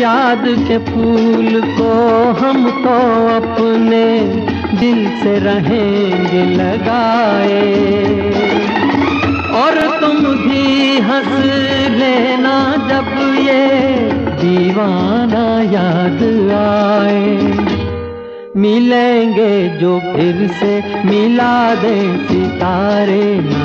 याद के फूल को हम तो अपने दिल से रहेंगे लगाए। और तुम भी हंस लेना जब ये दीवाना याद आए। मिलेंगे जो फिर से मिला दे सितारे ना।